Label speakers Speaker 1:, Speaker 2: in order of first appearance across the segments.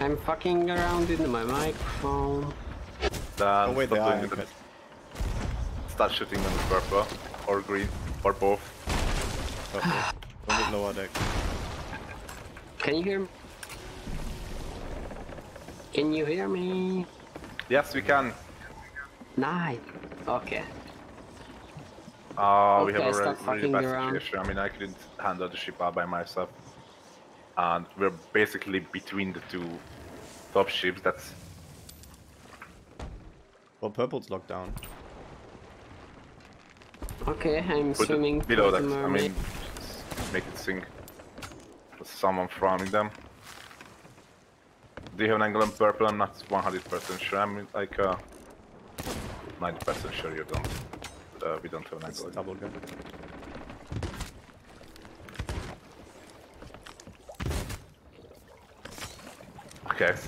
Speaker 1: I'm fucking around in my microphone.
Speaker 2: Then
Speaker 3: Oh wait,
Speaker 2: stop doing it.
Speaker 3: anchored.
Speaker 2: Start shooting them with purple or green or both.
Speaker 3: Okay. One with lower deck.
Speaker 1: Can you hear me? Can you hear me?
Speaker 2: Yes, we can.
Speaker 1: Nice. Okay.
Speaker 2: Uh, we have a
Speaker 1: stop
Speaker 2: re- really
Speaker 1: fucking
Speaker 2: bad
Speaker 1: around.
Speaker 2: situation. I mean, I couldn't handle the ship all by myself. And we're basically between the two top ships. That's
Speaker 3: Well, purple's locked down.
Speaker 1: Okay, I'm
Speaker 2: put
Speaker 1: swimming
Speaker 2: it below
Speaker 1: towards
Speaker 2: that. I mean, make it sink. There's someone farming them. Do you have an angle on purple? I'm not 100% sure. I'm like uh, 90% sure you don't. Uh, we don't have an angle.
Speaker 3: double gun.
Speaker 2: Okay.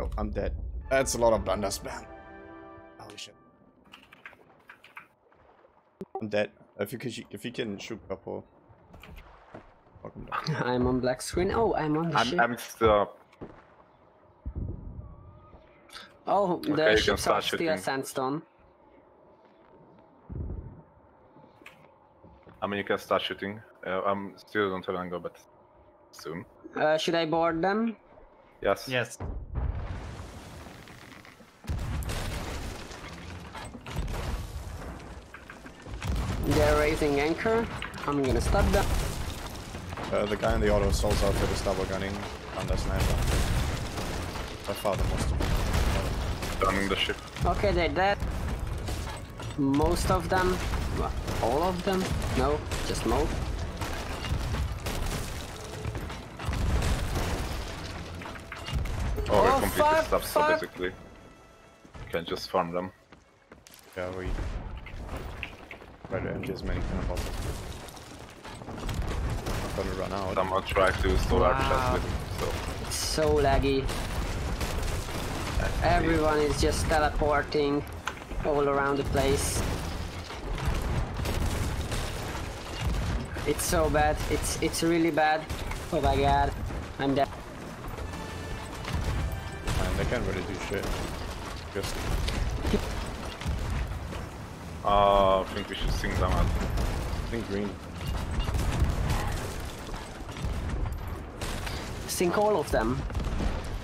Speaker 3: Oh, I'm dead. That's a lot of blunder spam. Holy shit. I'm dead. If you can, if you can shoot purple.
Speaker 1: I'm on black screen. Oh, I'm on the
Speaker 2: I'm,
Speaker 1: ship.
Speaker 2: I'm still.
Speaker 1: Oh,
Speaker 2: you
Speaker 1: the
Speaker 2: can
Speaker 1: ships
Speaker 2: start
Speaker 1: are still sandstone.
Speaker 2: I mean, you can start shooting. Uh, I'm still don't have an angle, but soon.
Speaker 1: Uh, should I board them?
Speaker 2: Yes.
Speaker 4: Yes.
Speaker 1: They're raising anchor. I'm gonna stop them.
Speaker 3: Uh, the guy in the auto souls outfit is double gunning under sniper. By far the most.
Speaker 2: Turning the ship.
Speaker 1: Okay, they're dead. Most of them. Well, All of them? No, just most.
Speaker 2: Oh, we're
Speaker 1: Oh,
Speaker 2: completely
Speaker 1: fuck,
Speaker 2: stopped, so basically. You can just farm them.
Speaker 3: Yeah, we try to empty as many cannonballs as possible. Not gonna run out.
Speaker 2: Someone tried to stall our
Speaker 1: Wow.
Speaker 2: chest with it, so.
Speaker 1: It's so laggy. Everyone is just teleporting all around the place. It's so bad. It's it's really bad. Oh my god. I'm dead.
Speaker 3: And they can't really do shit. Just
Speaker 2: Uh, I think we should sing them out.
Speaker 3: I think green.
Speaker 1: Sink all of them.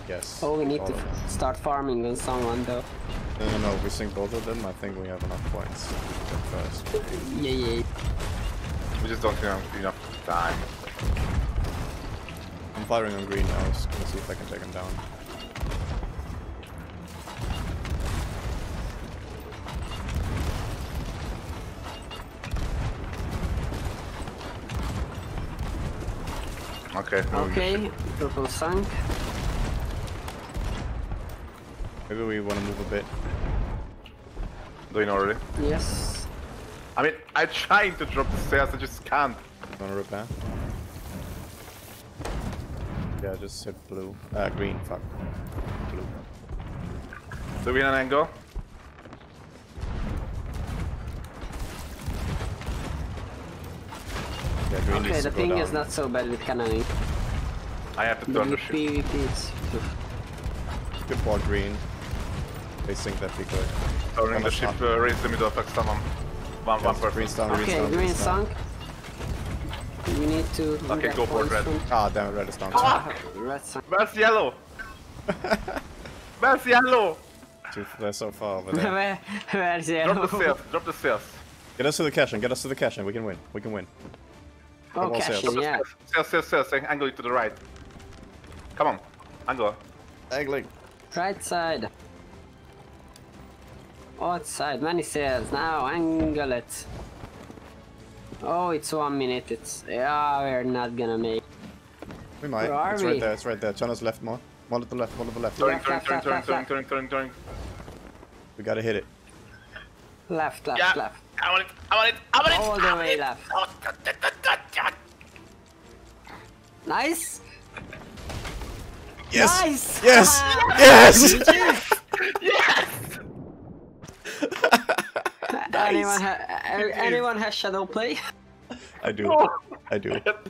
Speaker 3: Yes.
Speaker 1: Oh, we need to start farming on someone though.
Speaker 3: No, no, no. We sink both of them. I think we have enough points first.
Speaker 1: Yeah, yeah.
Speaker 2: We just don't have enough time.
Speaker 3: I'm firing on green now. So let's see if I can take him down.
Speaker 2: Okay. moving the
Speaker 1: Okay,
Speaker 2: ship.
Speaker 1: purple sunk.
Speaker 3: Maybe we want to move a bit.
Speaker 2: Doing already.
Speaker 1: Yes.
Speaker 2: I mean, I'm trying to drop the stairs, I just can't.
Speaker 3: Want to repair? Yeah, just hit blue. Uh, green. Fuck. Blue.
Speaker 2: Do we have an angle?
Speaker 3: Green
Speaker 1: Okay, the
Speaker 3: to
Speaker 1: thing
Speaker 3: down.
Speaker 1: is not so bad with cannoning.
Speaker 2: I have to
Speaker 1: The
Speaker 2: turn the ship.
Speaker 1: PvP is...
Speaker 3: Good ball green. They sink that big good.
Speaker 2: Turning the
Speaker 3: Almost
Speaker 2: ship,
Speaker 3: half.
Speaker 2: uh, raise the middle attack someone. One, one
Speaker 3: Yes,
Speaker 2: person.
Speaker 3: green's down, green's
Speaker 1: Okay,
Speaker 3: down,
Speaker 1: green
Speaker 3: green's
Speaker 1: sunk. We need to...
Speaker 2: Okay, go for red.
Speaker 1: from-
Speaker 3: Ah, damn red is down.
Speaker 1: Ah, red sunk.
Speaker 2: Where's yellow? Where's yellow?
Speaker 3: Too, they're so far over there.
Speaker 1: Where, where's
Speaker 2: Drop
Speaker 1: yellow?
Speaker 2: the stairs, drop the stairs.
Speaker 3: Get us to the cash and get us to the cash and we can win. We can win.
Speaker 1: Oh,
Speaker 3: Double
Speaker 1: cash
Speaker 3: sails.
Speaker 1: in, yeah.
Speaker 2: Stairs, stairs, stairs, stairs, angle it to the right. Come on, angle.
Speaker 3: Angling.
Speaker 1: Right side. Outside, many sails. Now, angle it. Oh, it's one minute. It's... Yeah, we're not gonna make...
Speaker 3: We might.
Speaker 1: Where are
Speaker 3: it's
Speaker 1: we?
Speaker 3: right there, it's right there. Chana's left more. One to the left, one to the left.
Speaker 2: Turning,
Speaker 1: Left,
Speaker 2: turning,
Speaker 1: left,
Speaker 2: turning, turning,
Speaker 1: left,
Speaker 2: turning, turning, turning, turning.
Speaker 3: We gotta hit it.
Speaker 1: Left, left,
Speaker 2: Yeah,
Speaker 1: left.
Speaker 2: I want it, I want it, I want it!
Speaker 1: All the way left. Nice!
Speaker 3: Yes!
Speaker 1: Nice!
Speaker 3: Yes!
Speaker 1: Ah,
Speaker 3: Yes!
Speaker 1: anyone, ha- anyone has ShadowPlay?
Speaker 3: I do. I do.